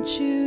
want you,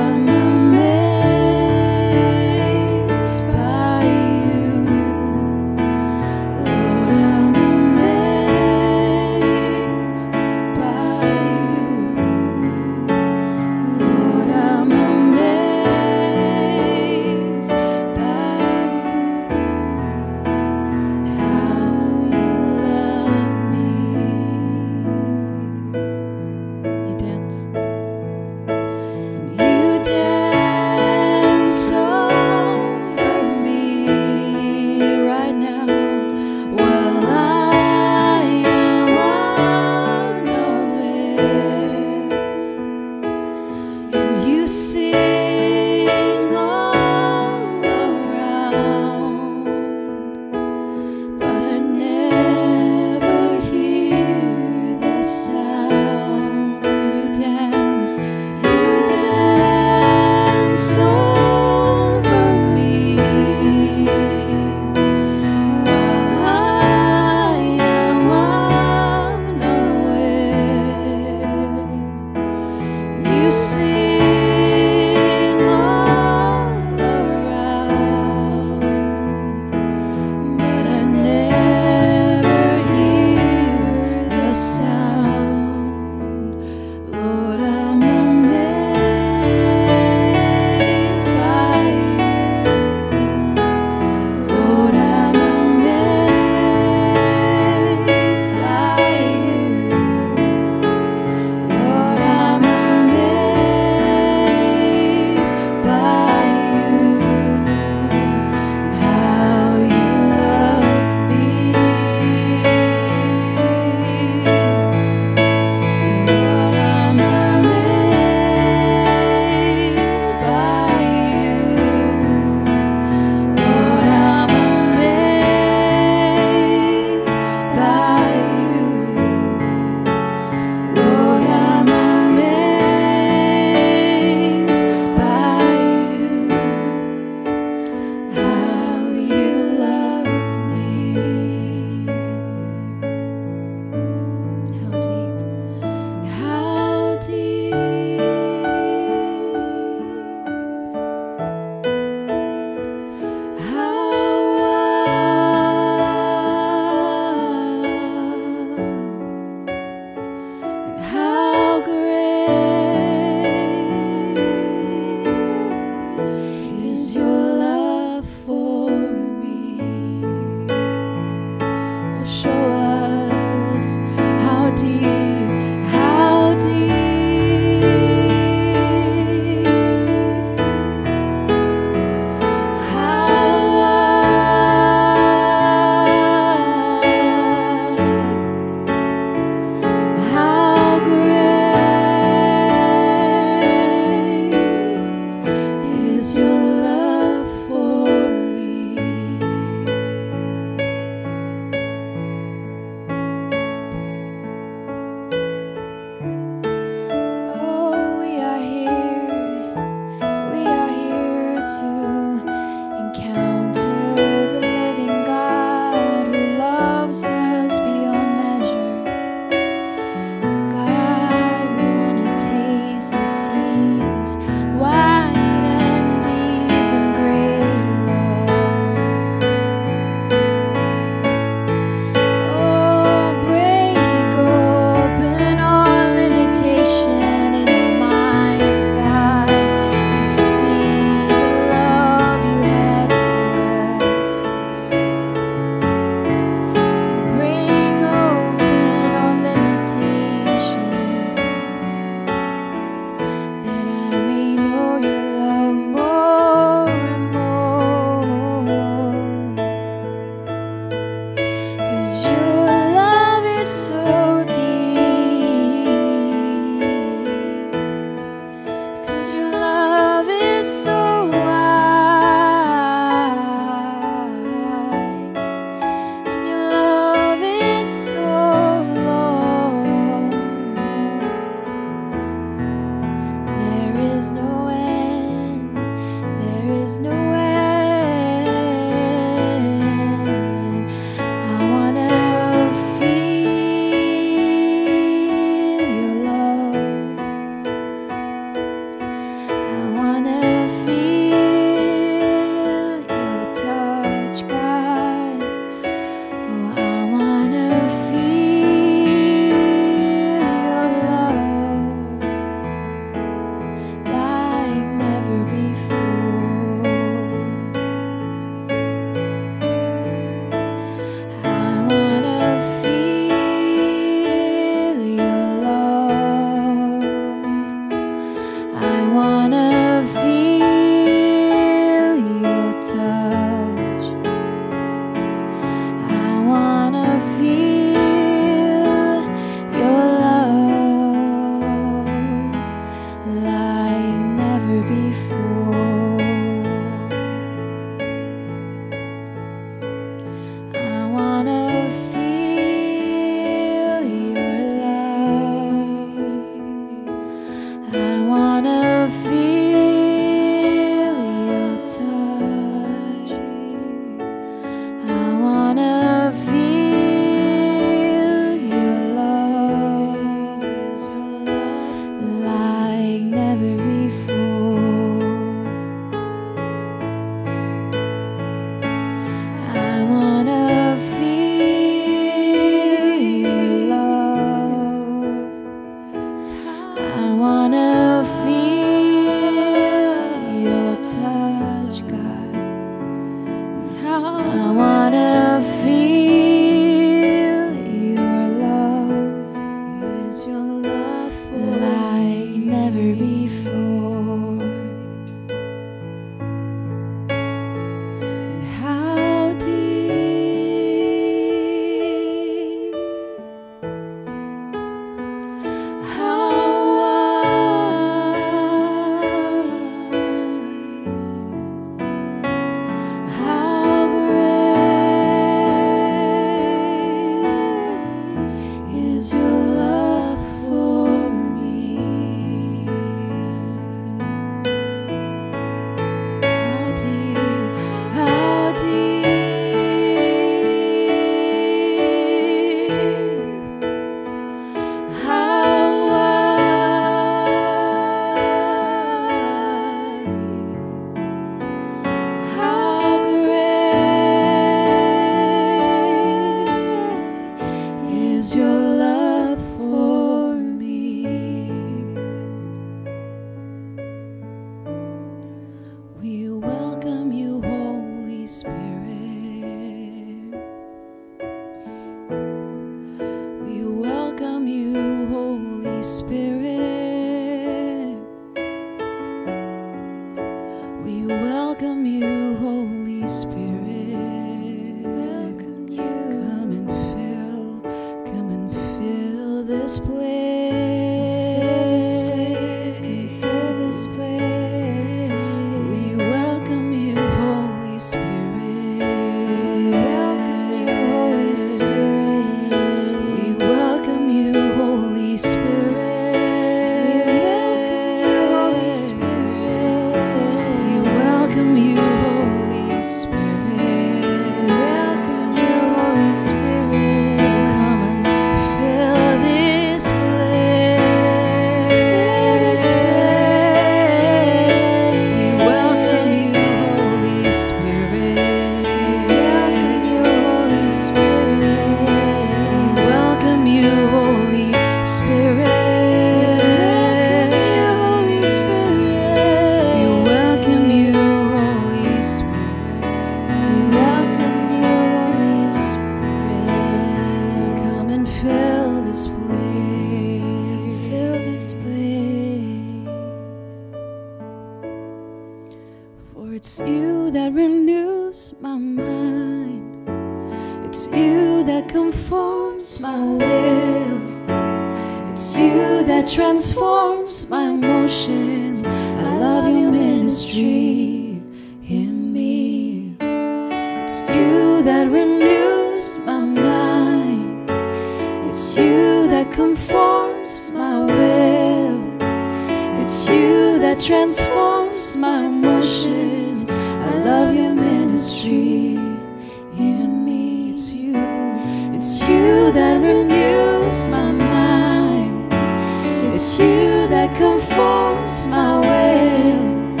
my will.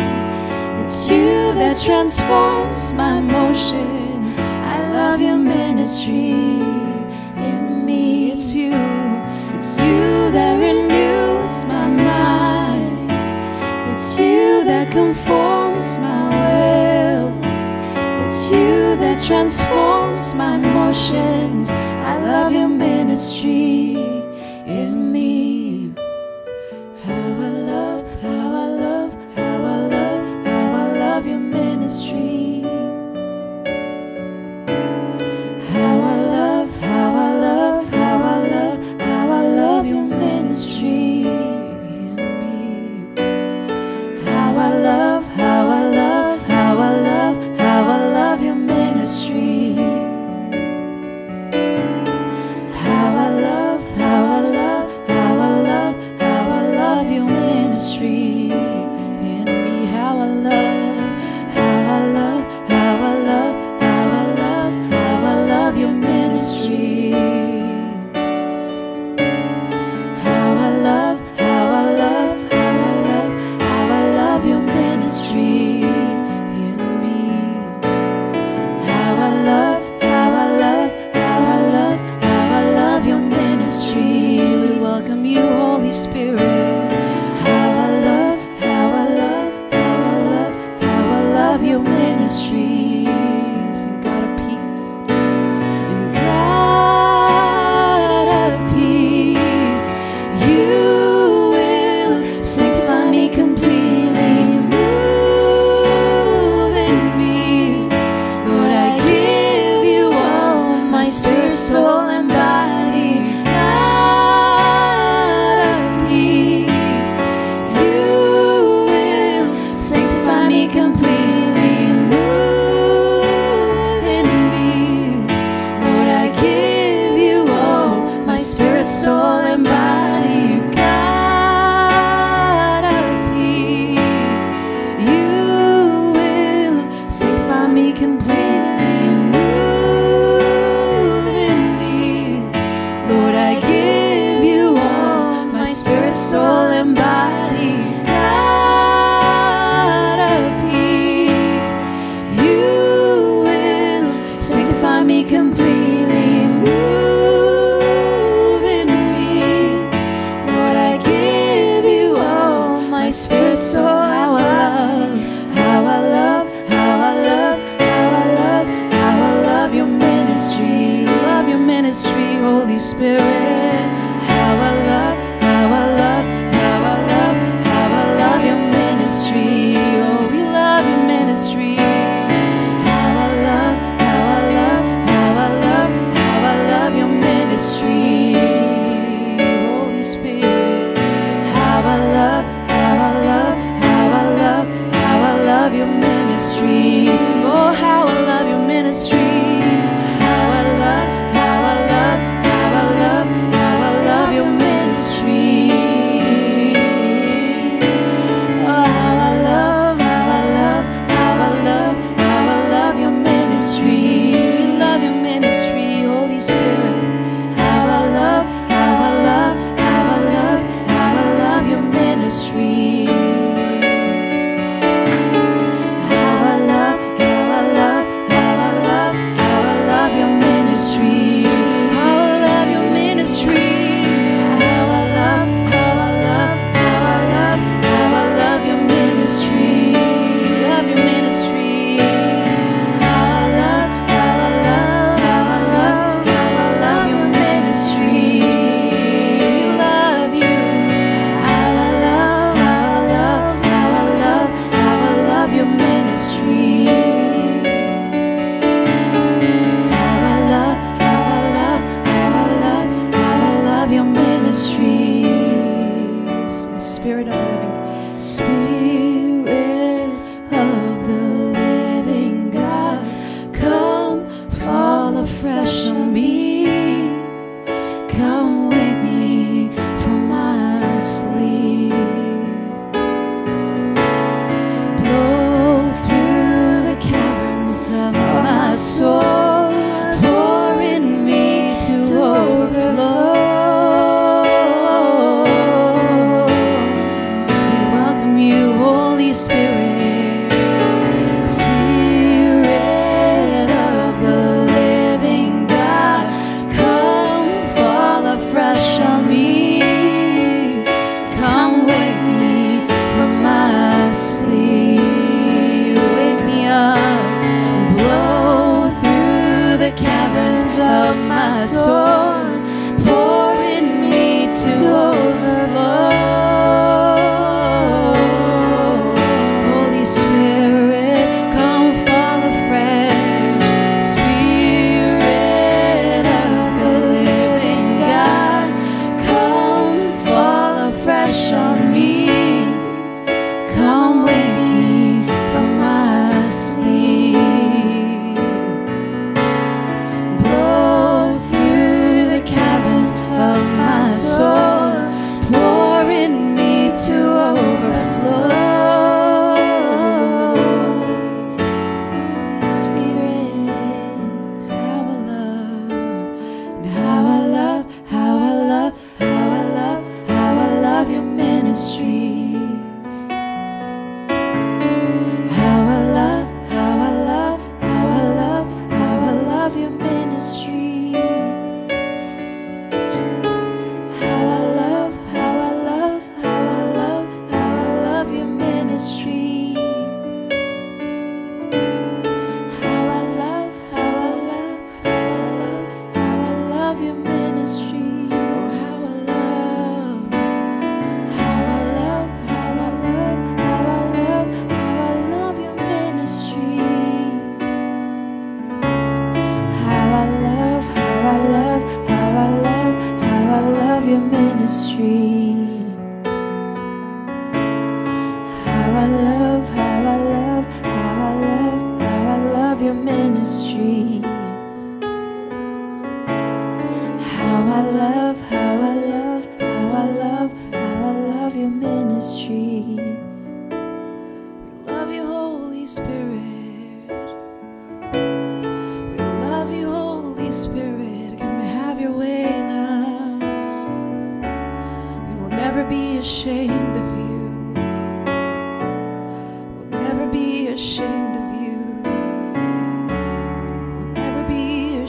It's you that transforms my emotions. I love your ministry in me. It's you. It's you that renews my mind. It's you that conforms my will. It's you that transforms my emotions. I love your ministry in me.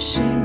Be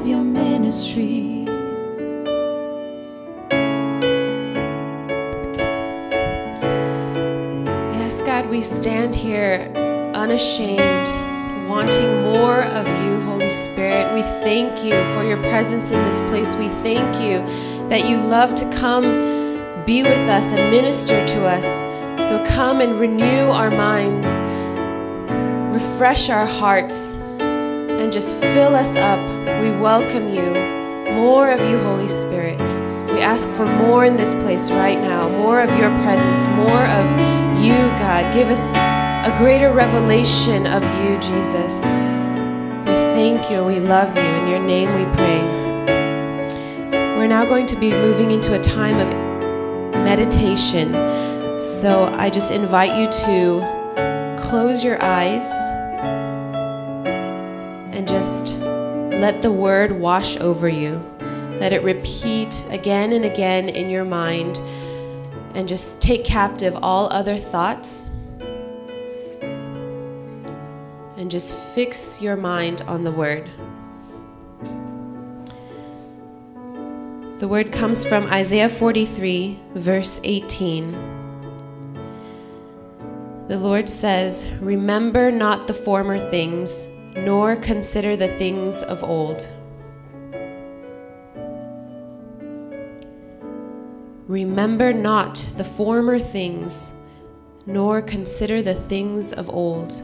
Love your ministry. Yes, God, we stand here unashamed, wanting more of you, Holy Spirit. We thank you for your presence in this place. We thank you that you love to come be with us and minister to us. So come and renew our minds, refresh our hearts, and just fill us up. We welcome you. More of you, Holy Spirit. We ask for more in this place right now, more of your presence, more of you, God. Give us a greater revelation of you, Jesus. We thank you, we love you. In your name we pray. We're now going to be moving into a time of meditation. So I just invite you to close your eyes and just let the word wash over you. Let it repeat again and again in your mind and just take captive all other thoughts and just fix your mind on the word. The word comes from Isaiah 43, verse 18. The Lord says, Remember not the former things, nor consider the things of old. Remember not the former things, nor consider the things of old.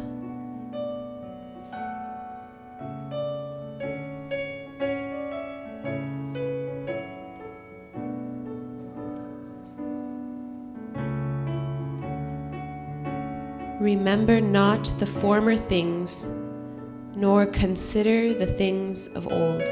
Remember not the former things, nor consider the things of old.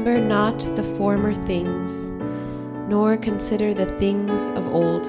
Remember not the former things, nor consider the things of old.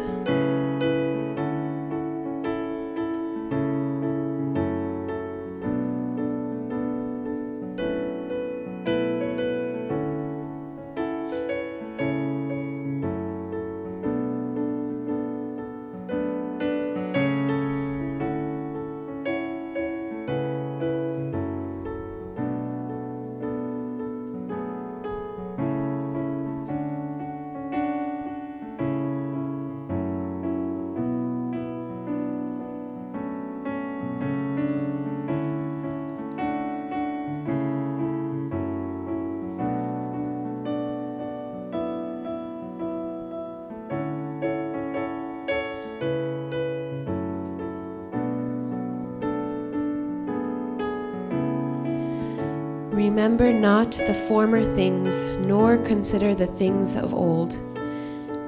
Remember not the former things, nor consider the things of old.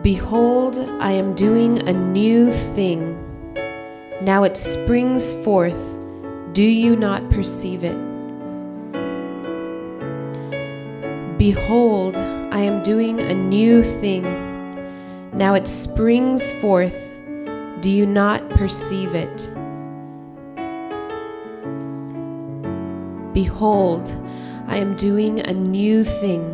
Behold, I am doing a new thing. Now it springs forth. Do you not perceive it? Behold, I am doing a new thing. Now it springs forth. Do you not perceive it? Behold, I am doing a new thing.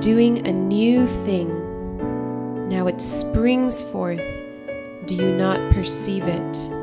Doing a new thing. Now it springs forth. Do you not perceive it?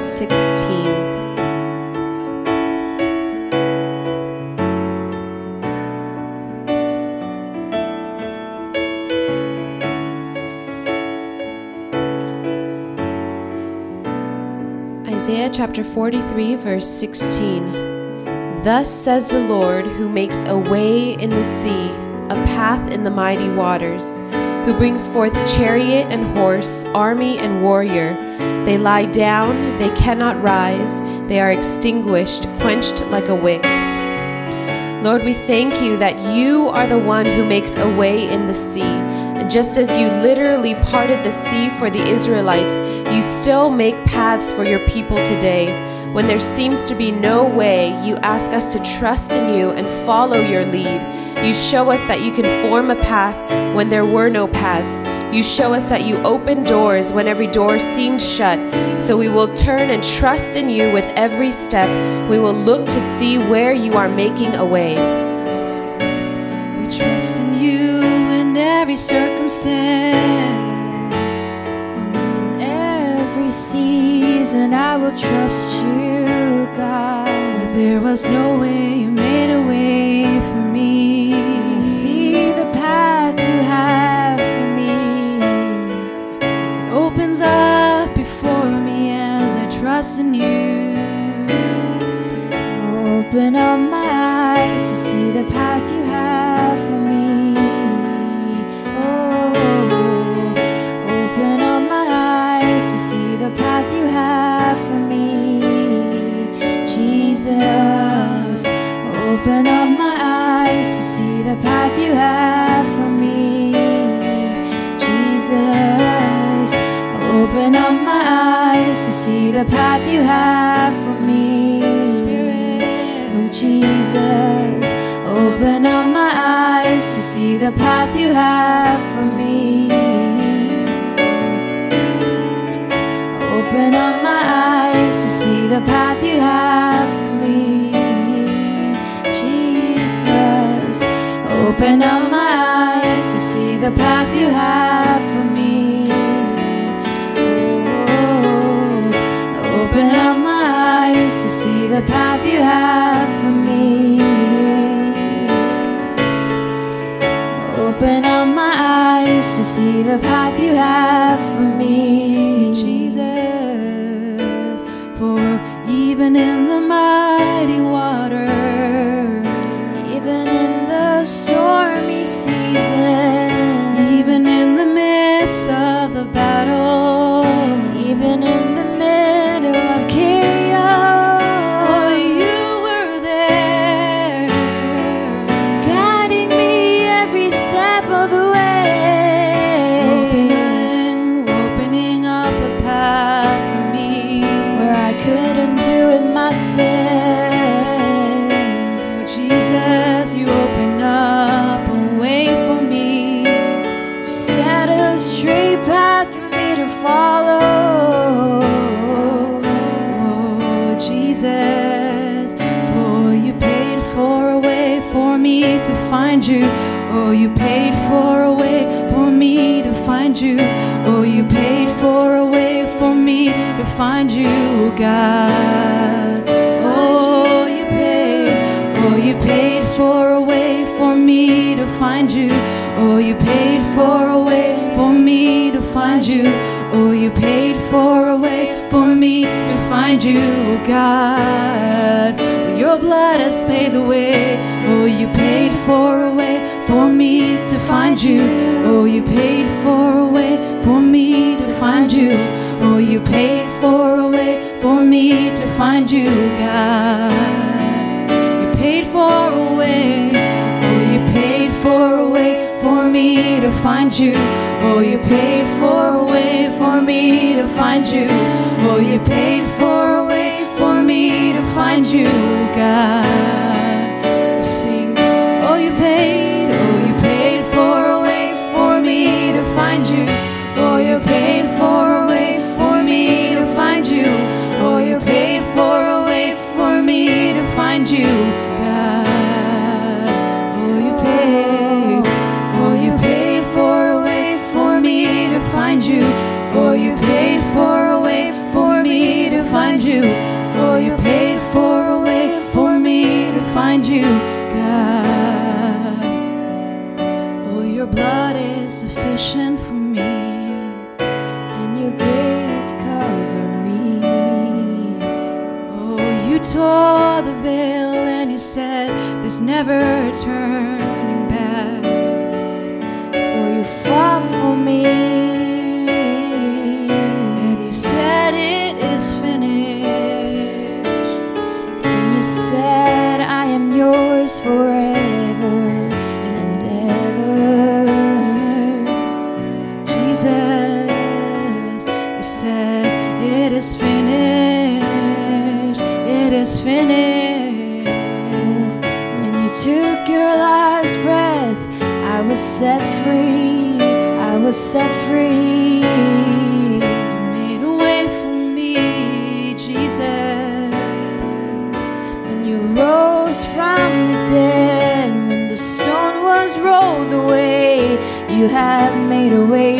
16. Isaiah chapter 43, verse 16. Thus says the Lord, who makes a way in the sea, a path in the mighty waters, who brings forth chariot and horse, army and warrior. They lie down, they cannot rise, they are extinguished, quenched like a wick. Lord, we thank you that you are the one who makes a way in the sea. And just as you literally parted the sea for the Israelites, you still make paths for your people today. When there seems to be no way, you ask us to trust in you and follow your lead. You show us that you can form a path when there were no paths. You show us that you open doors when every door seemed shut. So we will turn and trust in you with every step. We will look to see where you are making a way. We trust in you in every circumstance. In every season, I will trust you, God. Where there was no way, you made a way for me. I see the path you have opens up before me as I trust in you. Open up my eyes to see the path you have for me. Oh, open up my eyes to see the path you have for me. Jesus, open up my eyes to see the path you have the path you have for me. Spirit, Oh Jesus, open up my eyes to see the path you have for me. Open up my eyes to see the path you have for me. Jesus, open up my eyes to see the path you have for me. Open up my eyes to see the path you have for me. Open up my eyes to see the path you have for me. Jesus, for even in the mighty water, Even in the stormy season, even in the midst of the battle, to find you, God. Oh, you paid. Oh, you paid for a way for me to find you. Oh, you paid for a way for me to find you. Oh, you paid for a way for me to find you, oh, God. Your blood has paid the way. Oh, you paid for a way for me to find you. Oh, you paid for a way for me to find you. Oh, you paid for a way for me to find you, God. You paid for a way. Oh, you paid for a way for me to find you. Oh, you paid for a way for me to find you. Oh, you paid for a way for me to find you, God. Said there's never a turning set free. You made a way for me, Jesus. When you rose from the dead, when the stone was rolled away, you have made a way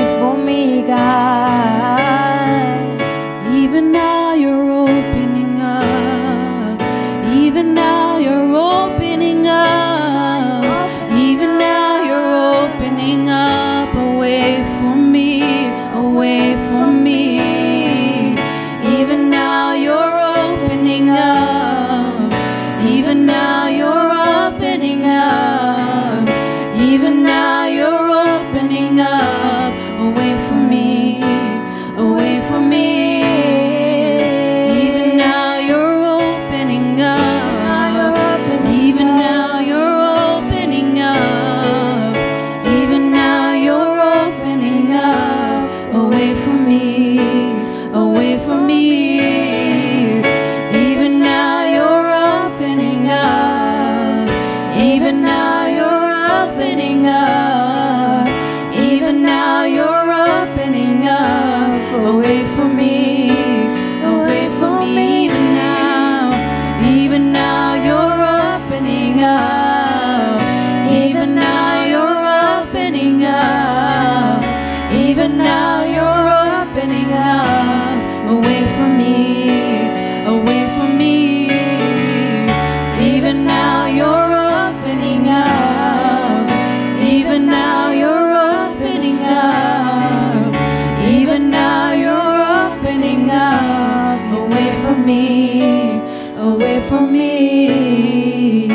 for me.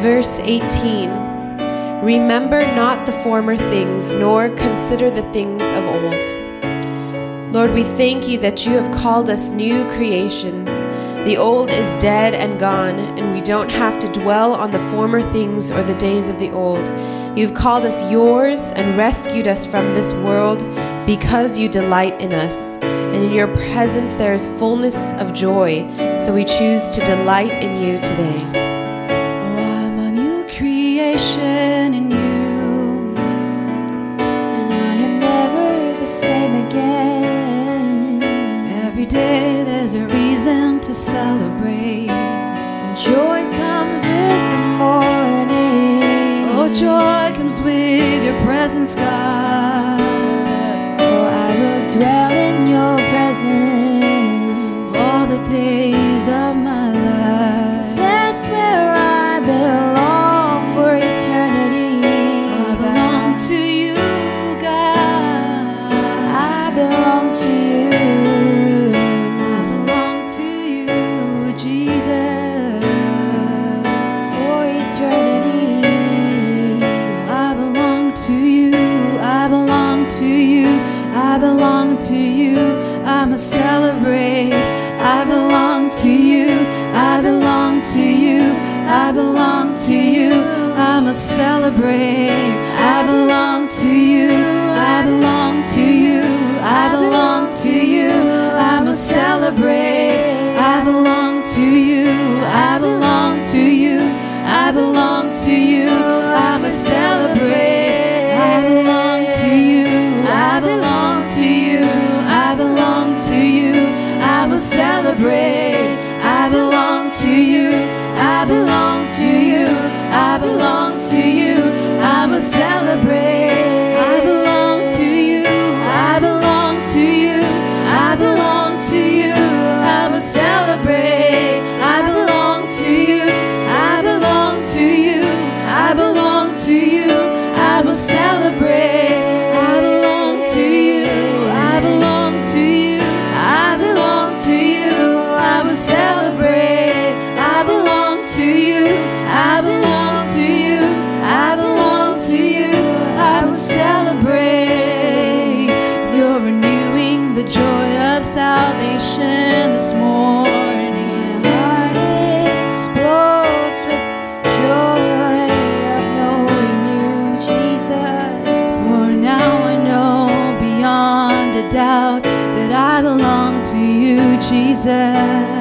Verse 18 Remember not the former things, nor consider the things of old. Lord, we thank you that you have called us new creations. The old is dead and gone, and we don't have to dwell on the former things or the days of the old. You've called us yours and rescued us from this world because you delight in us and in your presence there is fullness of joy. So we choose to delight in you today. Oh, I'm a new creation in you, and I am never the same again. Every day there's a reason to celebrate, and joy comes with the morning. Oh, joy comes with your presence, God. Oh, I will dwell all the days of my to celebrate. I belong to you. I belong to you. I belong to you. I'm a celebrate. salvation this morning. Your heart explodes with joy of knowing you, Jesus. For now I know beyond a doubt that I belong to you, Jesus.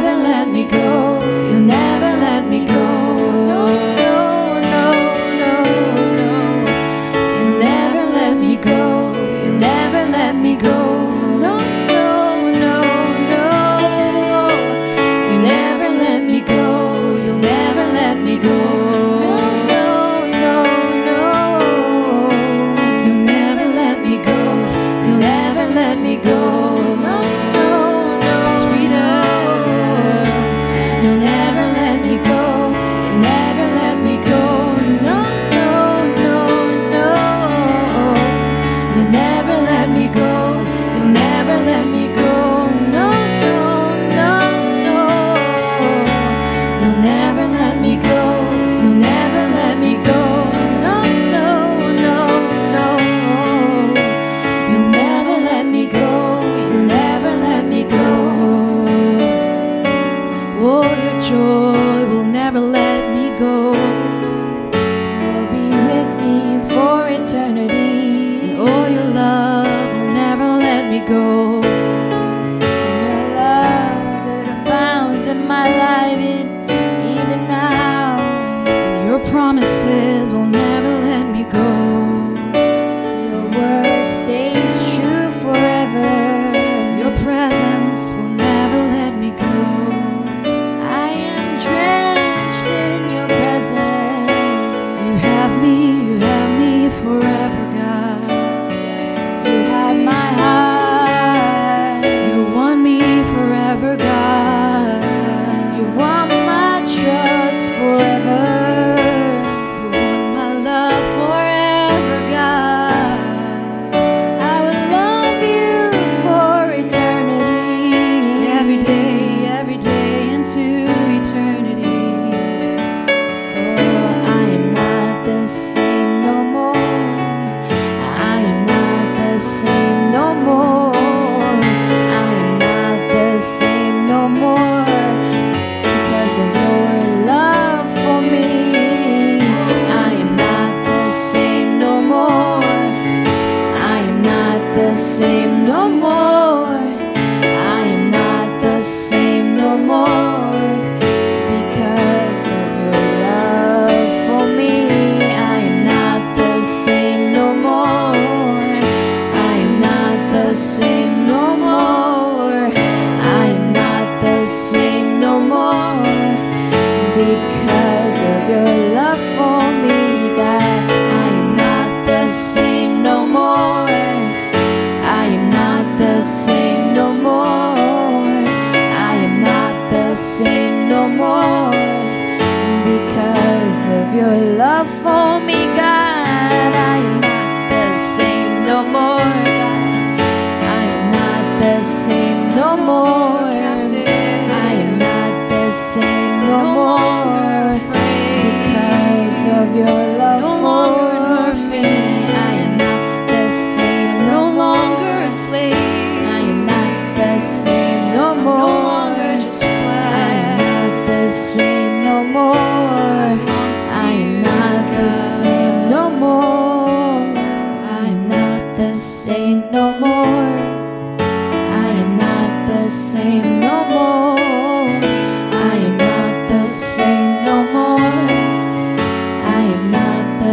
haven't let me go.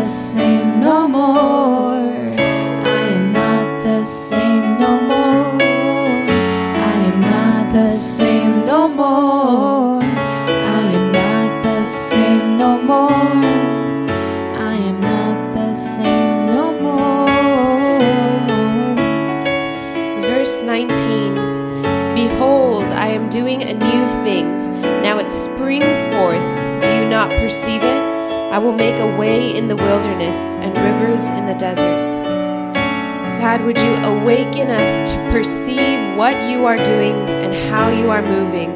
the same. what you are doing and how you are moving.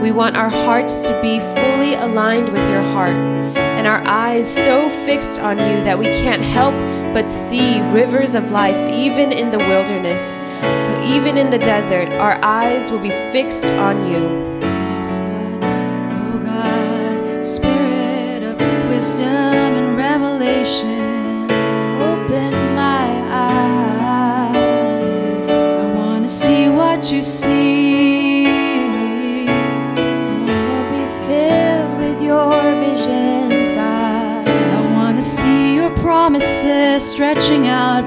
We want our hearts to be fully aligned with your heart and our eyes so fixed on you that we can't help but see rivers of life even in the wilderness. So, even in the desert, our eyes will be fixed on you. stretching out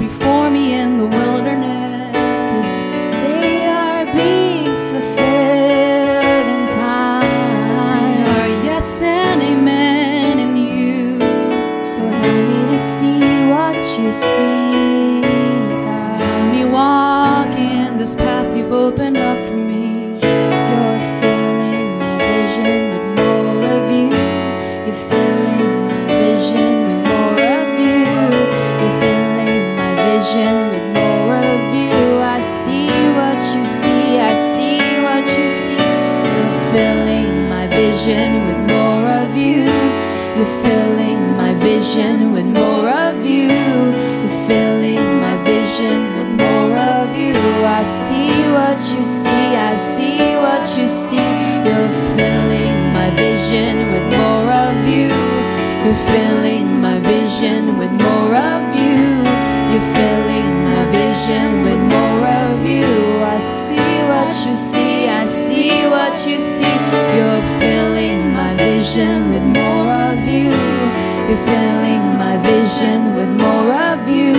with more of you.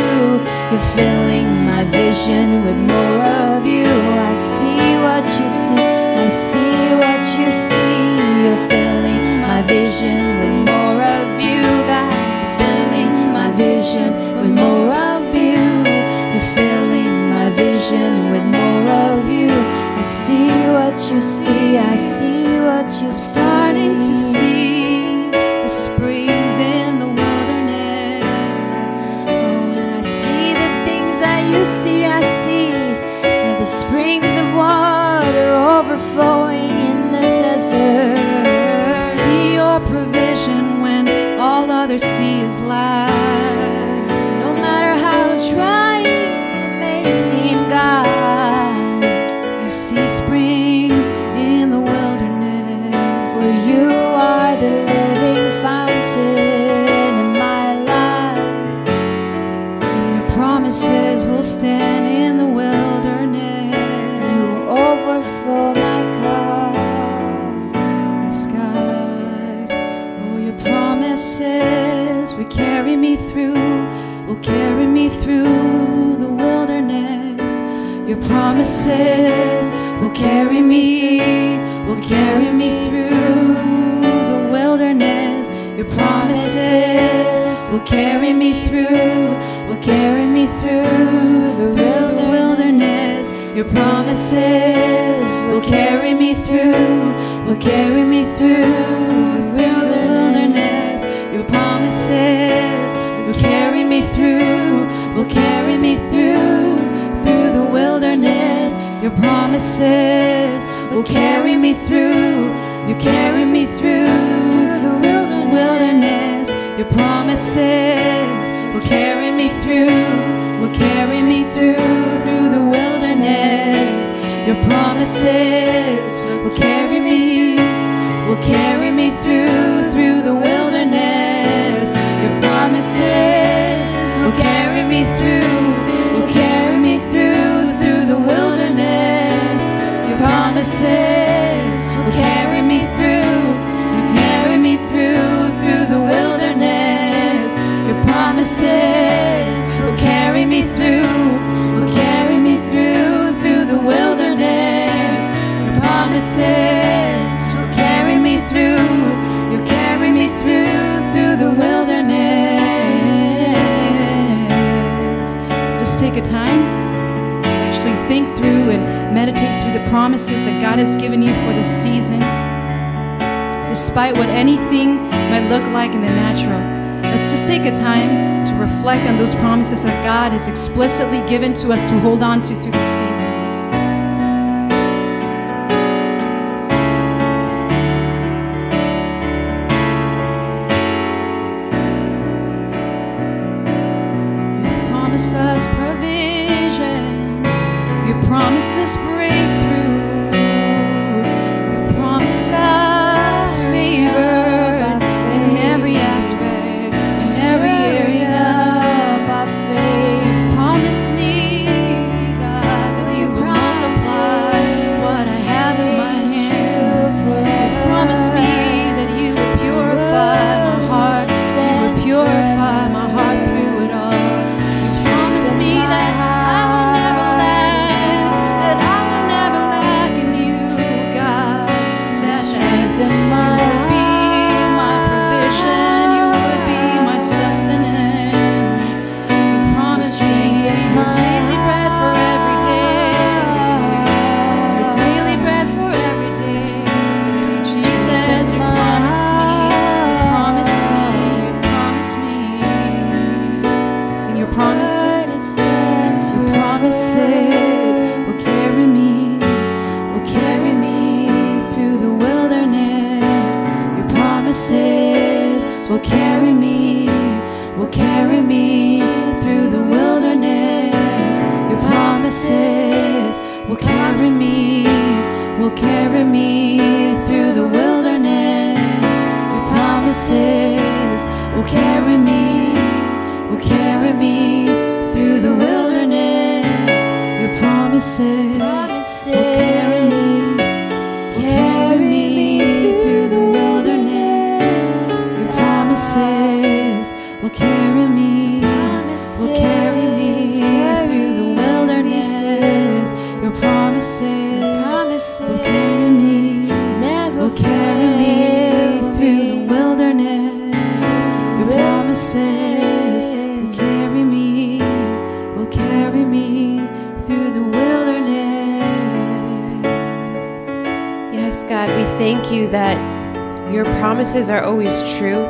You're filling my vision with more of you. promises will carry me, will carry me through the wilderness. Your promises will carry me through, will carry me through the wilderness. Your promises will carry me through, will carry me through, through the wilderness. Your promises will carry me through, will carry me through goodness, your promises will carry me through. You carry me through the wilderness. Your promises will carry me through. Will carry me through through the wilderness. Your promises will carry me. Will carry me through through the wilderness. Your promises will carry me through promises will carry me through, carry me through, through the wilderness. Your promises will carry me through, will carry me through, through the wilderness. Your promises will carry me through, you'll carry me through, through the wilderness. Just take a time, actually think through and meditate through the promises that God has given you for this season despite what anything might look like in the natural. Let's just take a time to reflect on those promises that God has explicitly given to us to hold on to through this season. That your promises are always true.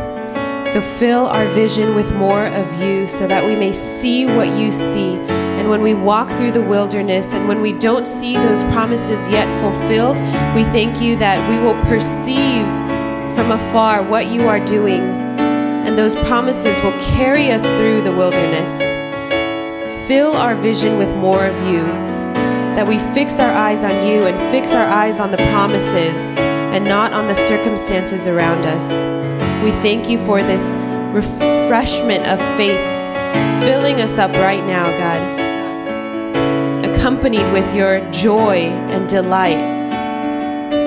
So fill our vision with more of you so that we may see what you see. And when we walk through the wilderness and when we don't see those promises yet fulfilled, we thank you that we will perceive from afar what you are doing. And those promises will carry us through the wilderness. Fill our vision with more of you that we fix our eyes on you and fix our eyes on the promises and not on the circumstances around us. We thank you for this refreshment of faith filling us up right now, God, accompanied with your joy and delight,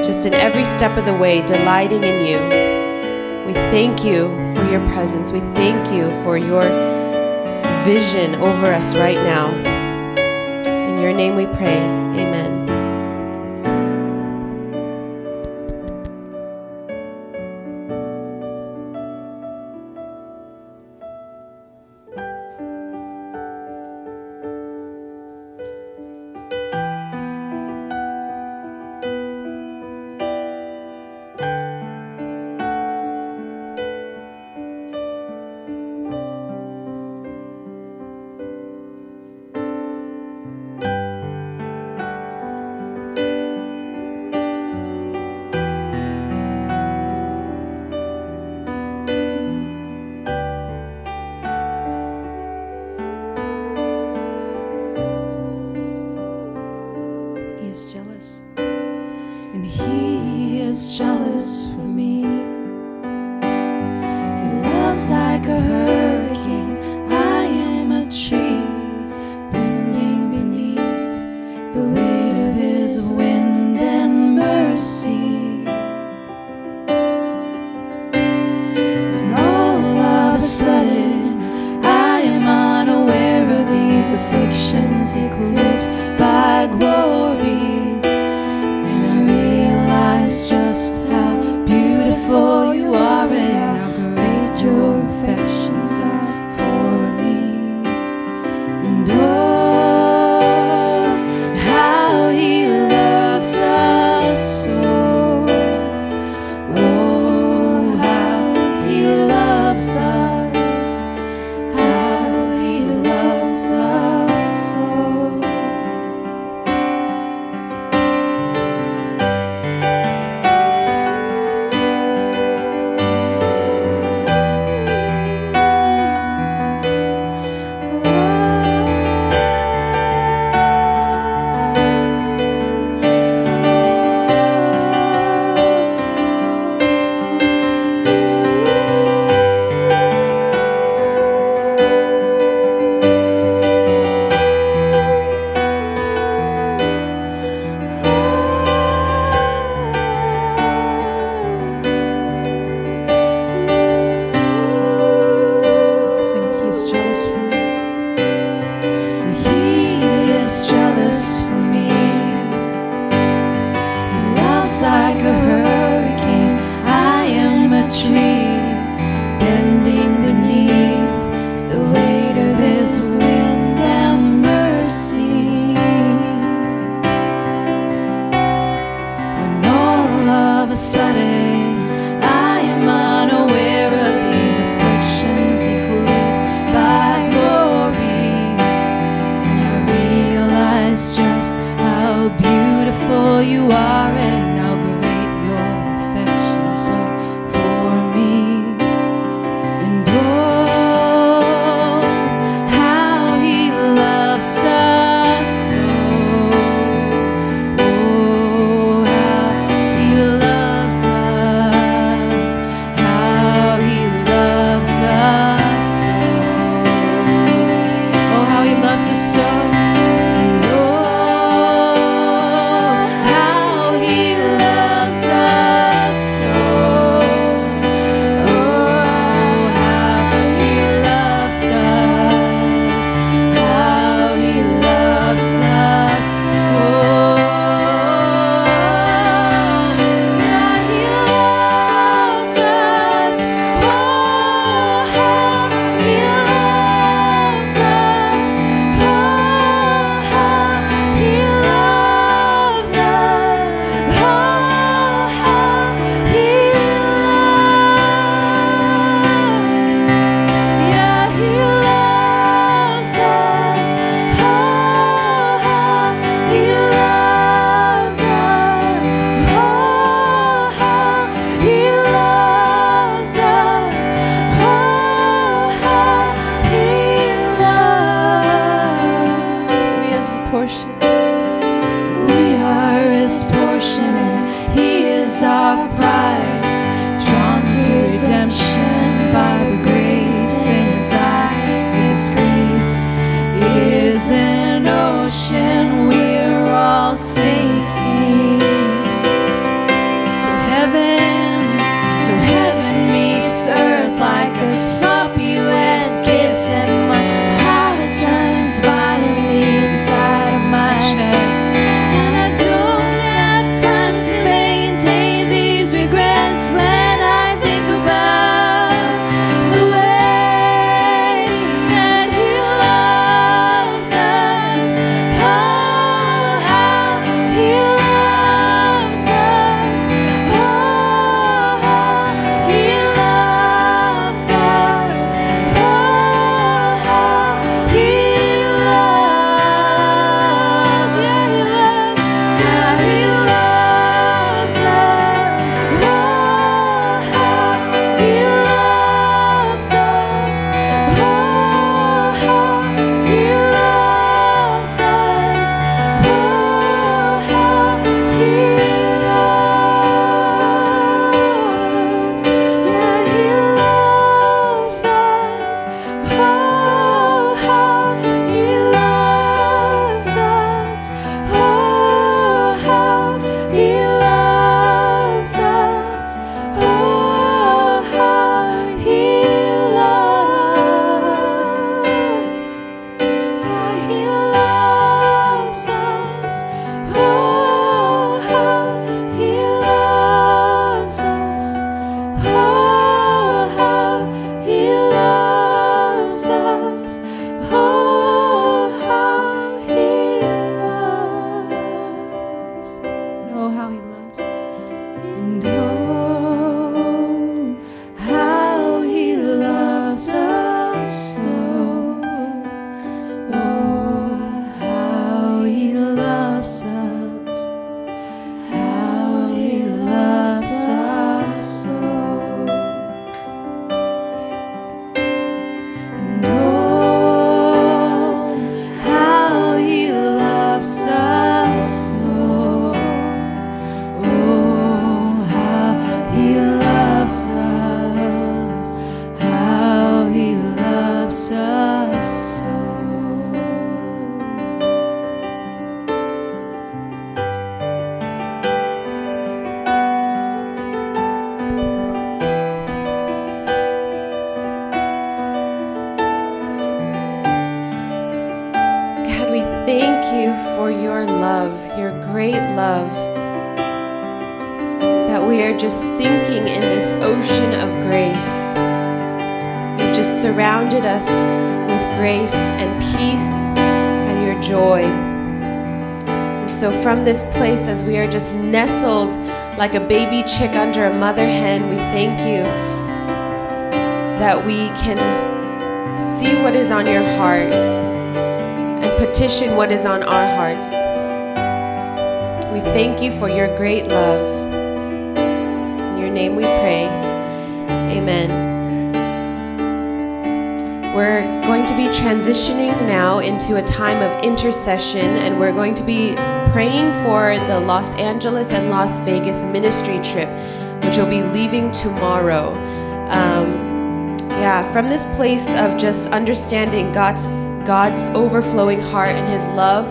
just in every step of the way, delighting in you. We thank you for your presence. We thank you for your vision over us right now. In your name we pray. How He loves. Like a baby chick under a mother hen, we thank you that we can see what is on your heart and petition what is on our hearts. We thank you for your great love. In your name we pray. Amen. We're going to be transitioning now into a time of intercession, and we're going to be praying for the Los Angeles and Las Vegas ministry trip, which will be leaving tomorrow. Um, yeah, from this place of just understanding God's God's overflowing heart and His love.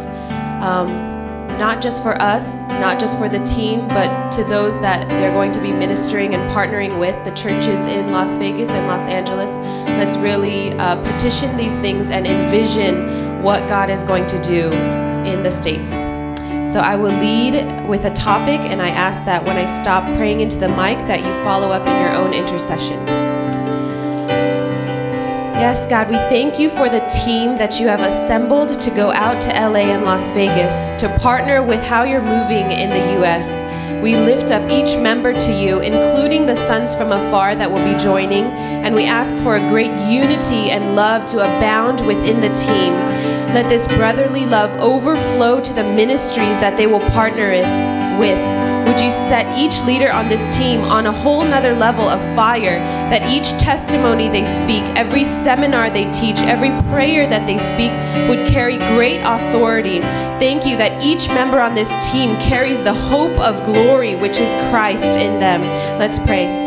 Um, not just for us, not just for the team, but to those that they're going to be ministering and partnering with, the churches in Las Vegas and Los Angeles. Let's really uh, petition these things and envision what God is going to do in the States. So I will lead with a topic, and I ask that when I stop praying into the mic, that you follow up in your own intercession. Yes, God, we thank you for the team that you have assembled to go out to LA and Las Vegas to partner with how you're moving in the US. We lift up each member to you, including the sons from afar that will be joining, and we ask for a great unity and love to abound within the team. Let this brotherly love overflow to the ministries that they will partner with. Would you set each leader on this team on a whole nother level of fire? That each testimony they speak, every seminar they teach, every prayer that they speak would carry great authority. Thank you that each member on this team carries the hope of glory, which is Christ in them. Let's pray.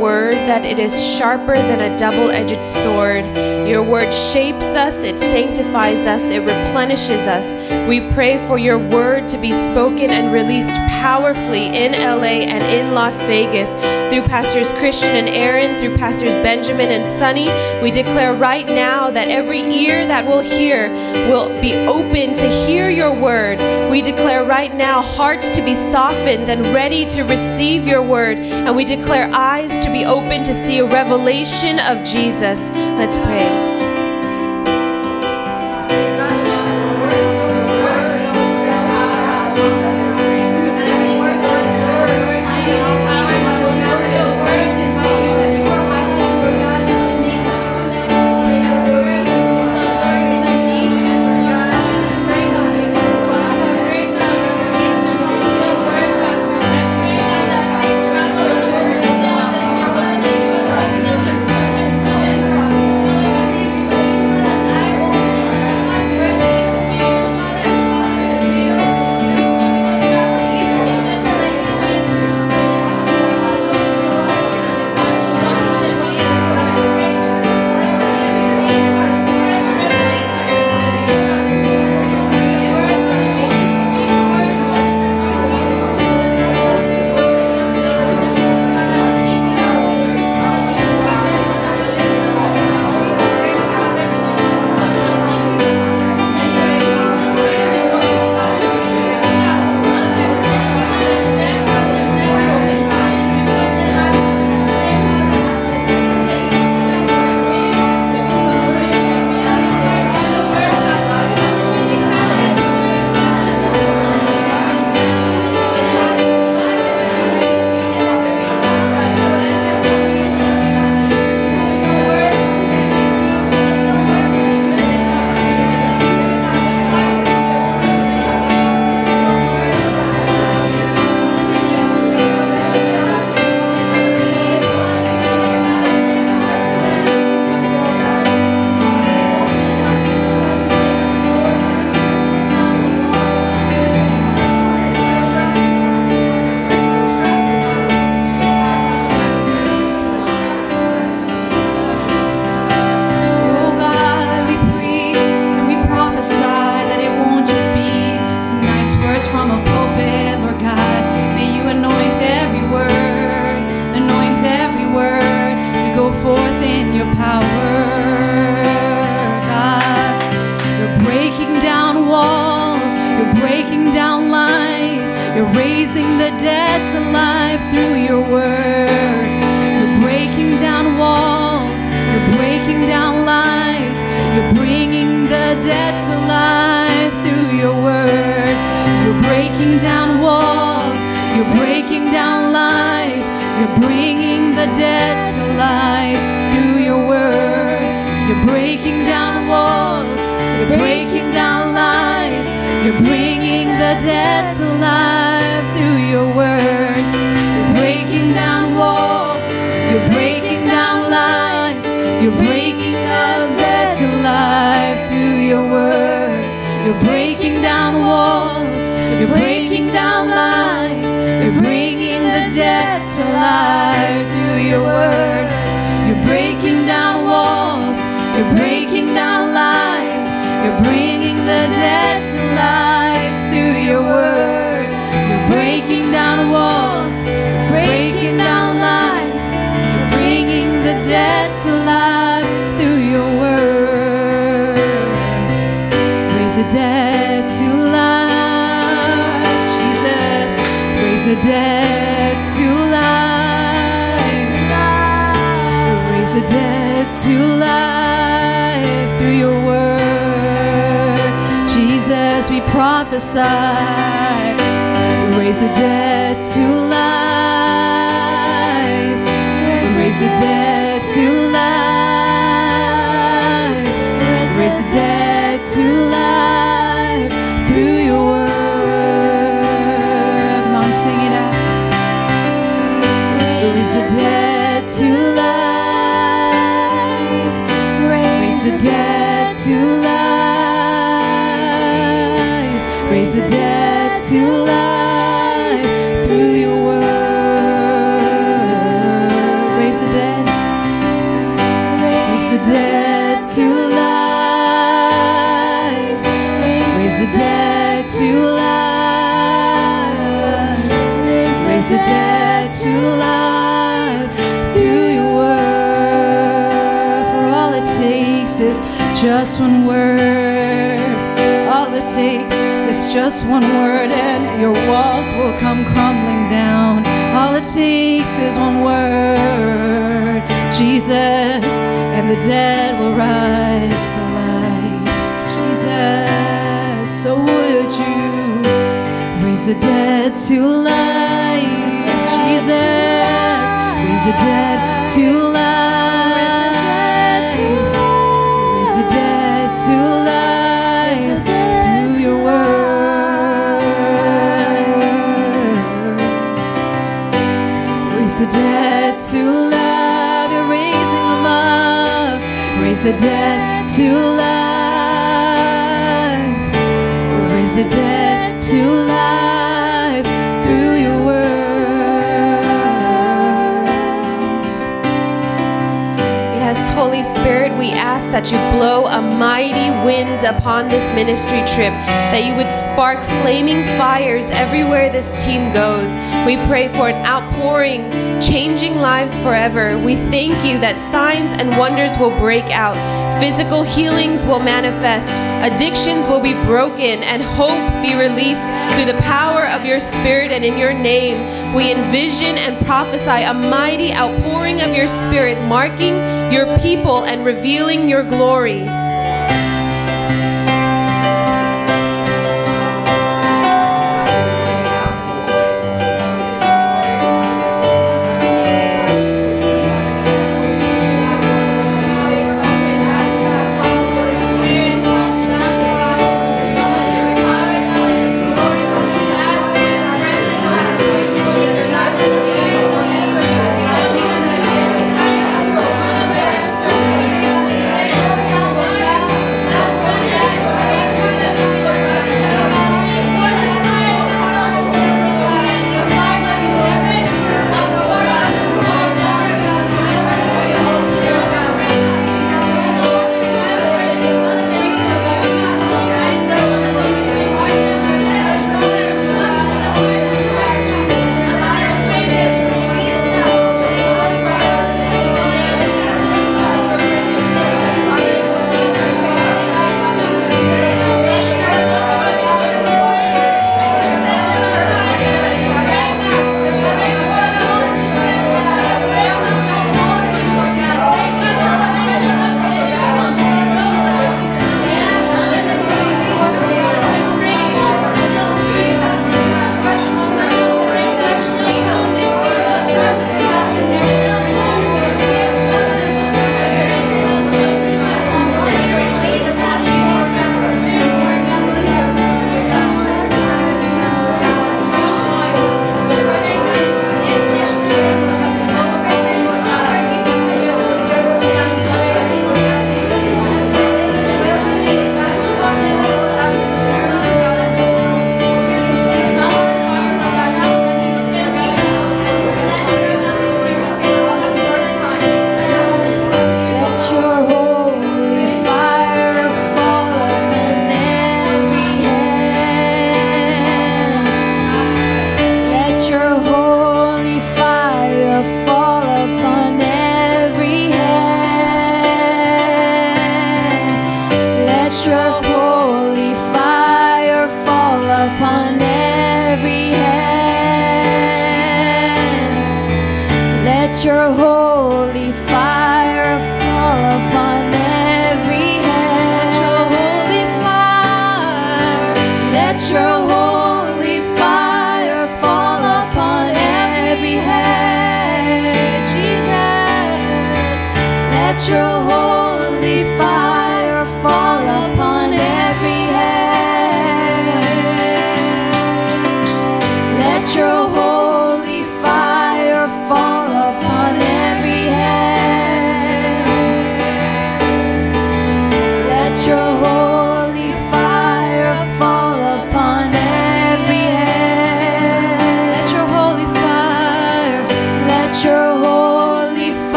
Word that it is sharper than a double edged sword. Your word shapes us, it sanctifies us, it replenishes us. We pray for your word to be spoken and released powerfully in LA and in Las Vegas through Pastors Christian and Aaron, through Pastors Benjamin and Sonny. We declare right now that every ear that will hear will be open to hear your word. We declare right now hearts to be softened and ready to receive your word. And we declare eyes to be open to see a revelation of Jesus. Let's pray. Raise the dead to life. Raise the dead to life through your word. Yes, Holy Spirit, we ask that you blow a mighty wind upon this ministry trip, that you would spark flaming fires everywhere this team goes. We pray for an outpouring, changing lives forever. We thank you that signs and wonders will break out, physical healings will manifest, addictions will be broken, and hope be released through the power of your Spirit and in your name. We envision and prophesy a mighty outpouring of your Spirit, marking your people and revealing your glory.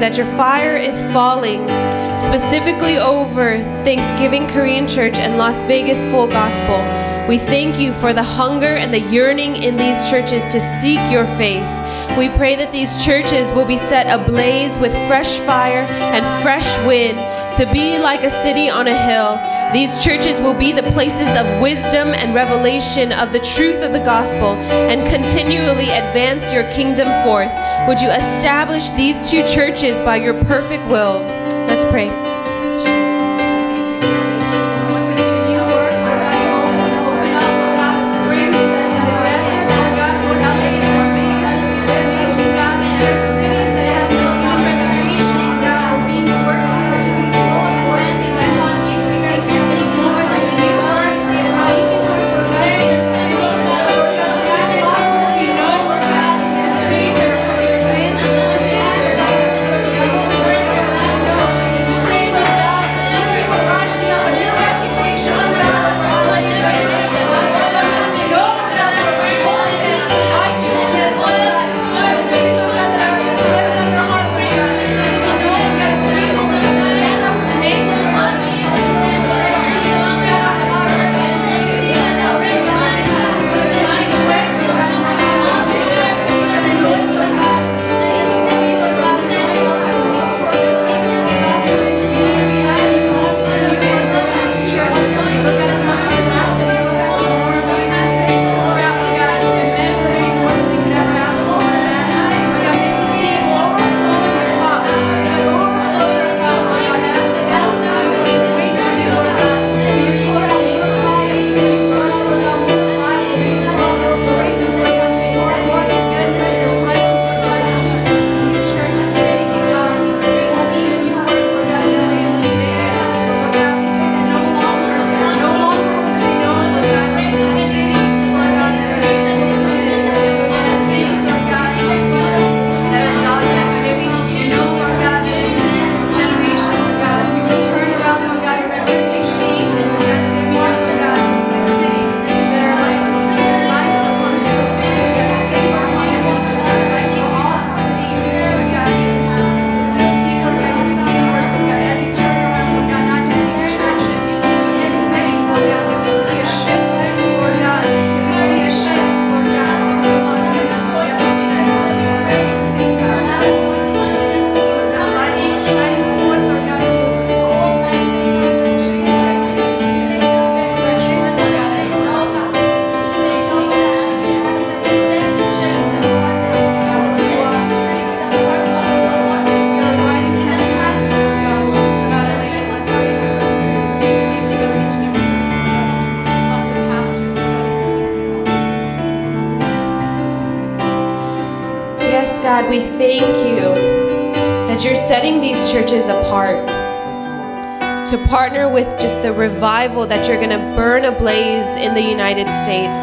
That your fire is falling specifically over Thanksgiving Korean Church and Las Vegas Full Gospel. We thank you for the hunger and the yearning in these churches to seek your face. We pray that these churches will be set ablaze with fresh fire and fresh wind to be like a city on a hill. These churches will be the places of wisdom and revelation of the truth of the gospel and continually advance your kingdom forth. Would you establish these two churches by your perfect will? Let's pray. Revival that you're going to burn a blaze in the United States.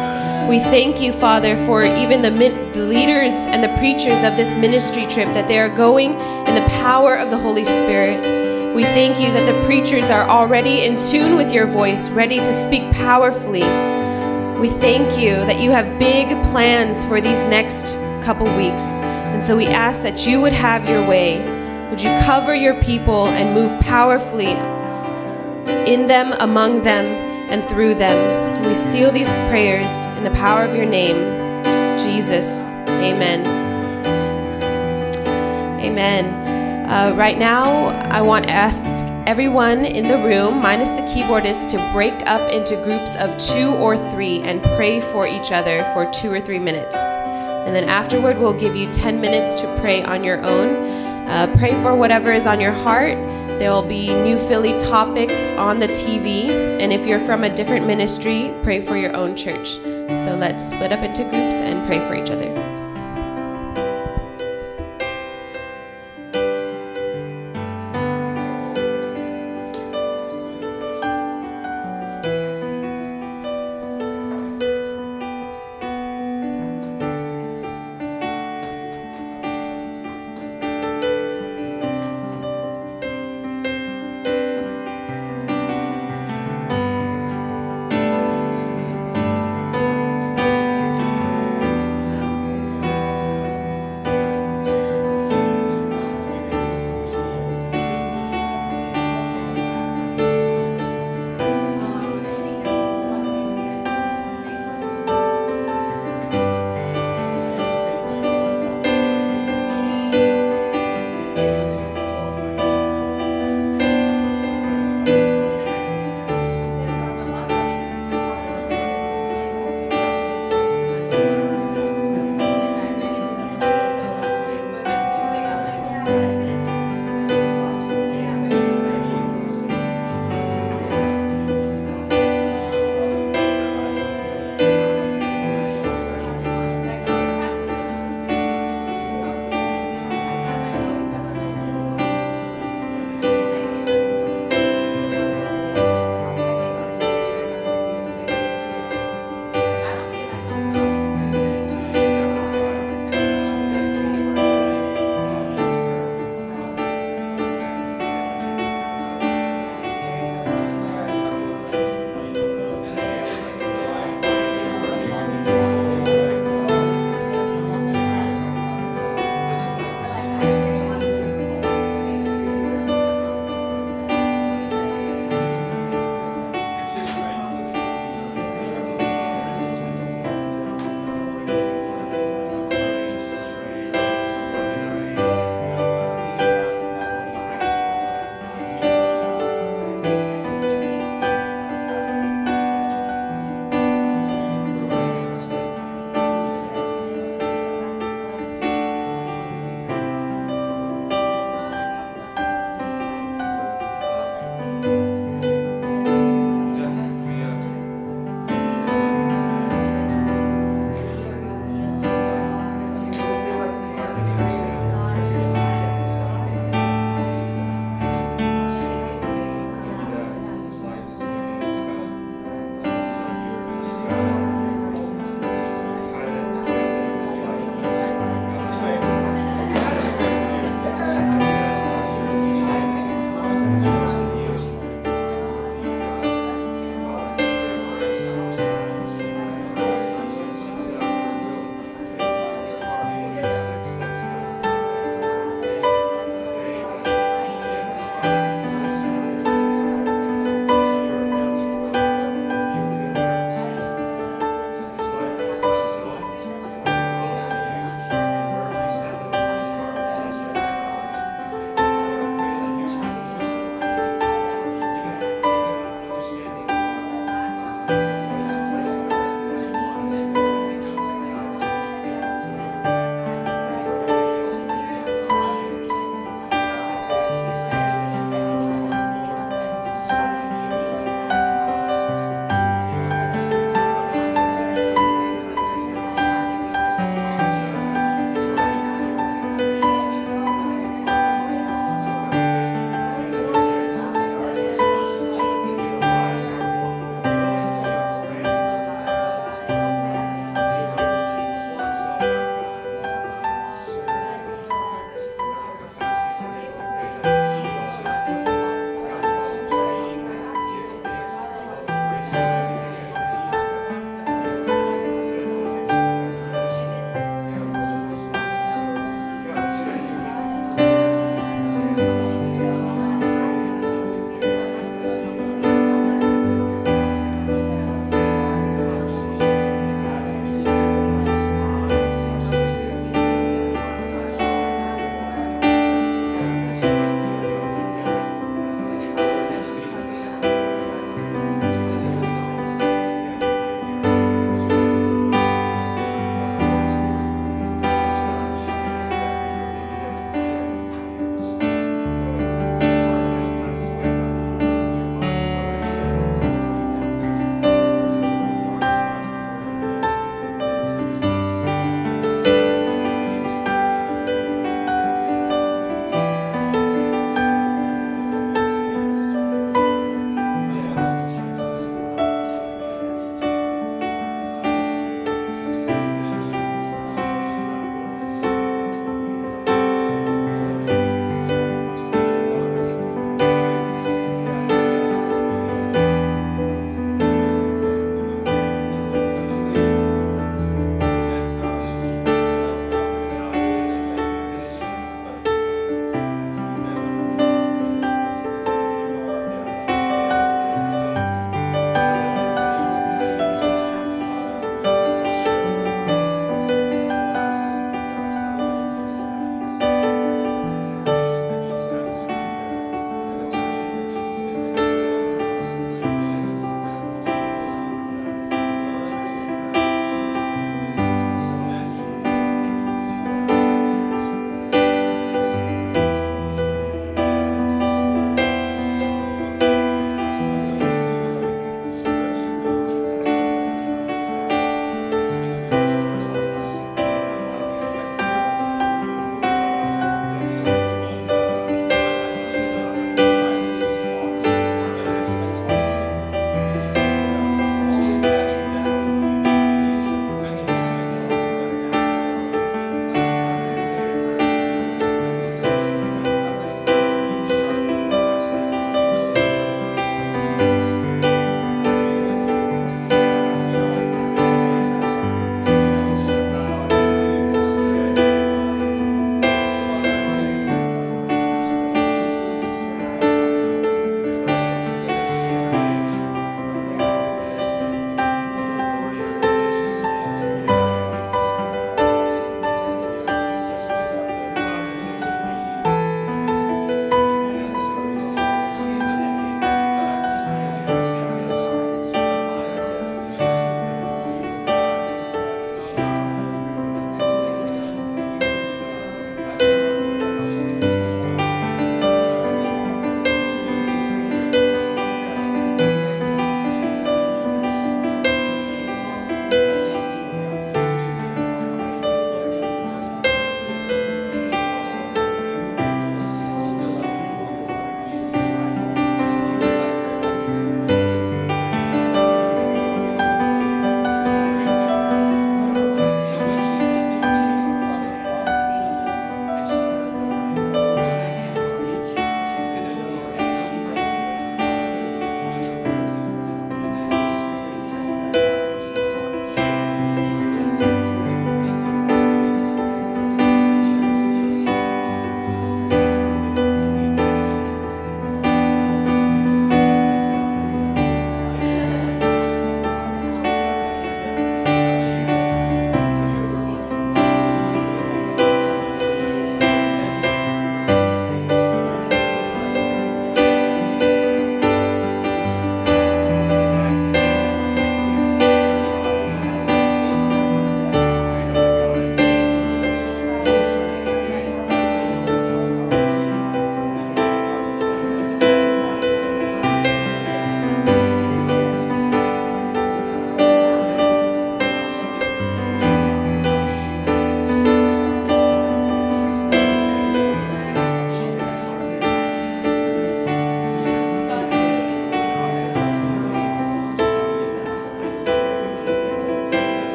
We thank you, Father, for even the, the leaders and the preachers of this ministry trip that they are going in the power of the Holy Spirit. We thank you that the preachers are already in tune with your voice, ready to speak powerfully. We thank you that you have big plans for these next couple weeks. And so we ask that you would have your way. Would you cover your people and move powerfully in them, among them, and through them? We seal these prayers in the power of your name. Jesus. Amen. Amen. Uh, right now, I want to ask everyone in the room, minus the keyboardist, to break up into groups of two or three and pray for each other for two or three minutes. And then afterward, we'll give you 10 minutes to pray on your own. Uh, pray for whatever is on your heart. There will be New Philly topics on the TV. And if you're from a different ministry, pray for your own church. So let's split up into groups and pray for each other.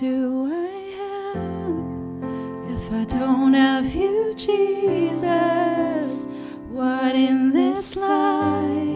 do I have if I don't have you, Jesus? What in this life?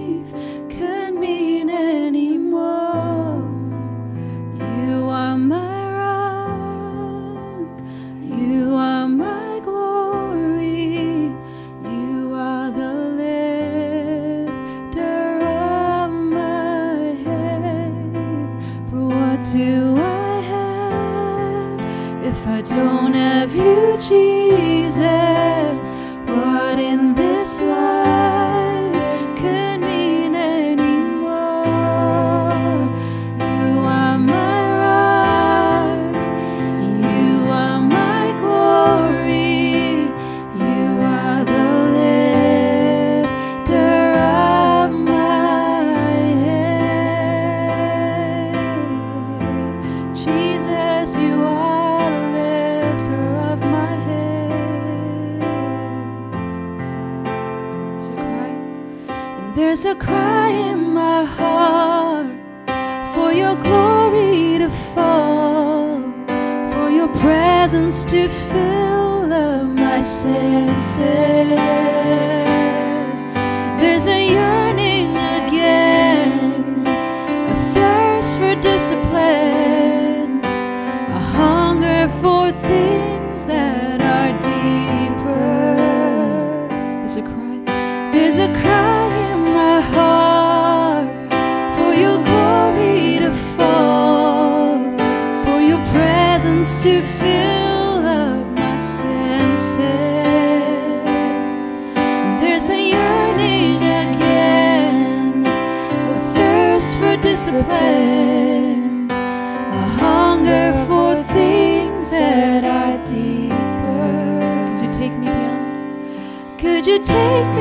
take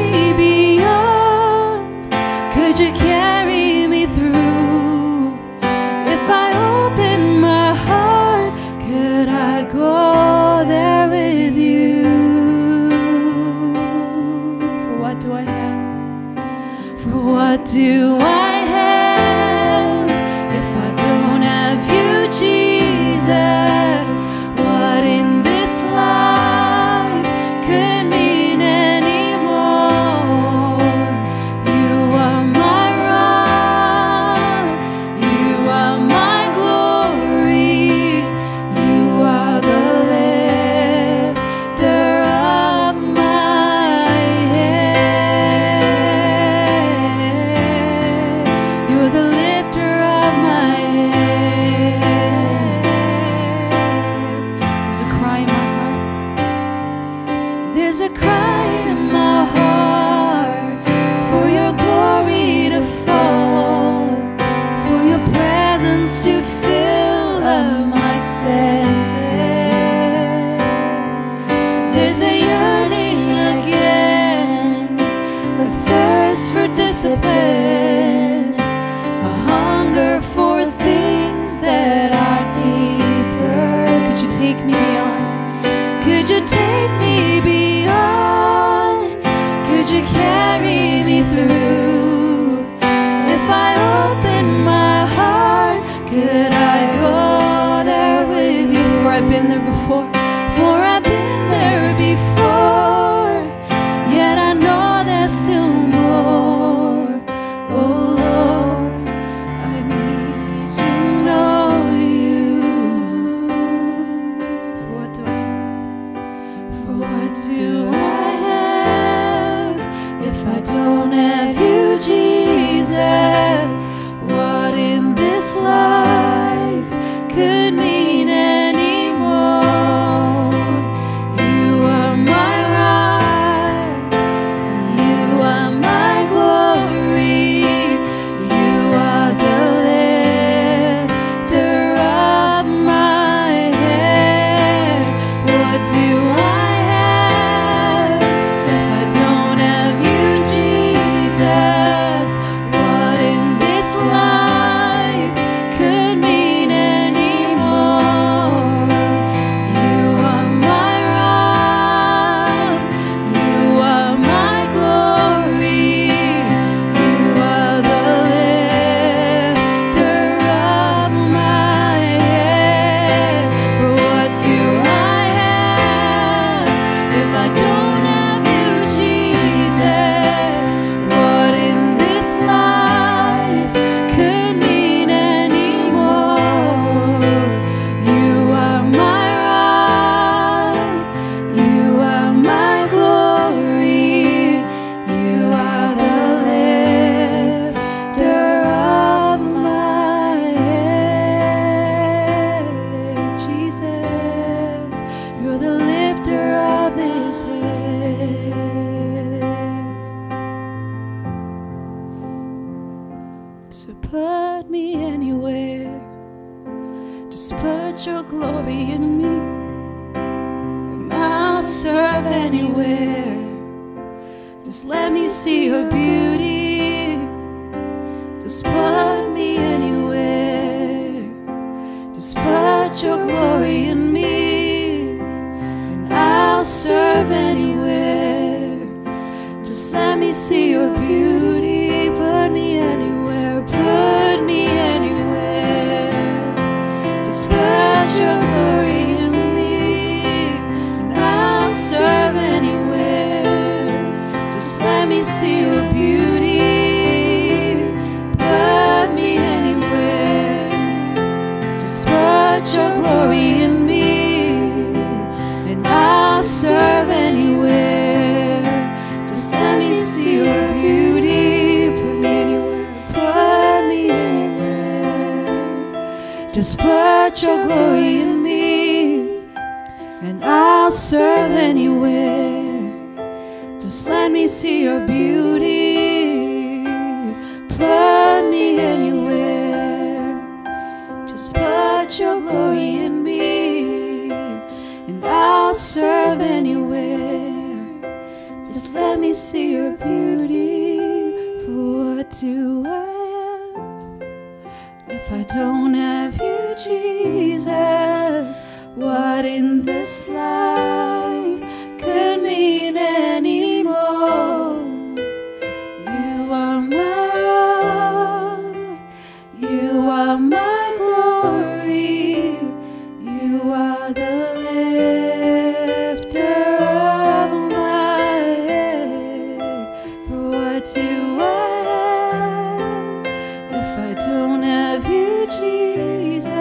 don't have you, Jesus?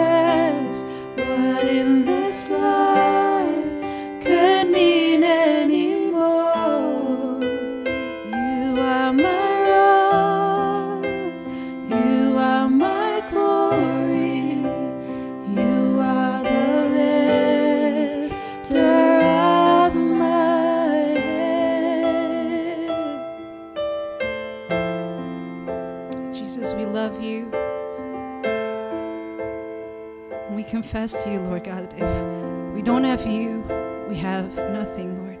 What in this life confess to you, Lord God, if we don't have you, we have nothing, Lord.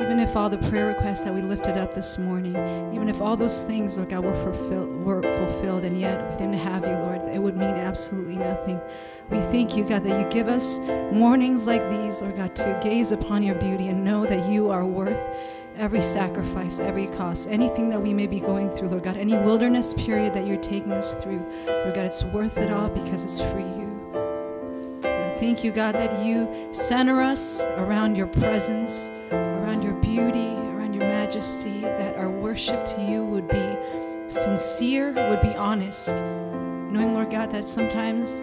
Even if all the prayer requests that we lifted up this morning, even if all those things, Lord God, were fulfilled, were fulfilled, and yet we didn't have you, Lord, it would mean absolutely nothing. We thank you, God, that you give us mornings like these, Lord God, to gaze upon your beauty and know that you are worth every sacrifice, every cost, anything that we may be going through, Lord God, any wilderness period that you're taking us through, Lord God, it's worth it all because it's for you. Thank you, God, that you center us around your presence, around your beauty, around your majesty, that our worship to you would be sincere, would be honest. Knowing, Lord God, that sometimes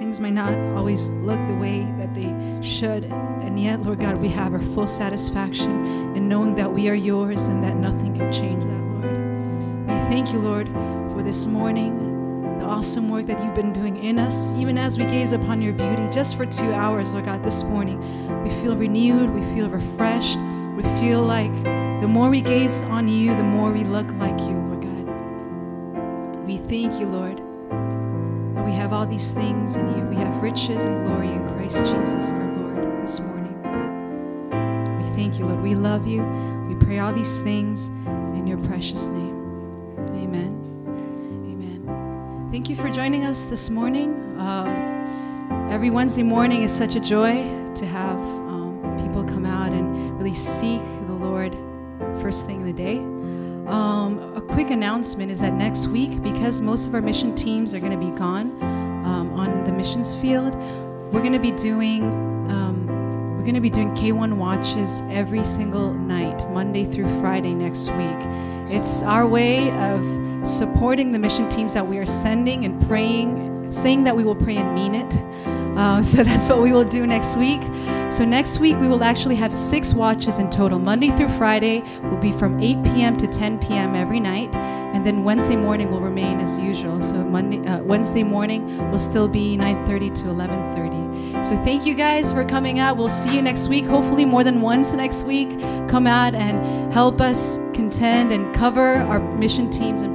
things may not always look the way that they should, and yet, Lord God, we have our full satisfaction in knowing that we are yours and that nothing can change that, Lord. We thank you, Lord, for this morning, awesome work that you've been doing in us, even as we gaze upon your beauty, just for two hours, Lord God, this morning. We feel renewed, we feel refreshed, we feel like the more we gaze on you, the more we look like you, Lord God. We thank you, Lord, that we have all these things in you. We have riches and glory in Christ Jesus, our Lord, this morning. We thank you, Lord. We love you. We pray all these things in your precious name. Amen. Thank you for joining us this morning. Um, every Wednesday morning is such a joy to have um, people come out and really seek the Lord first thing in the day. Um, a quick announcement is that next week, because most of our mission teams are going to be gone um, on the missions field, we're going to be doing um, we're going to be doing K1 watches every single night, Monday through Friday next week. It's our way of supporting the mission teams that we are sending and praying, saying that we will pray and mean it. Uh, so that's what we will do next week. So next week we will actually have six watches in total. Monday through Friday will be from 8 p.m. to 10 p.m. every night, and then Wednesday morning will remain as usual. So Monday, uh, Wednesday morning will still be 9:30 to 11:30. So thank you guys for coming out. We'll see you next week. Hopefully more than once next week. Come out and help us contend and cover our mission teams in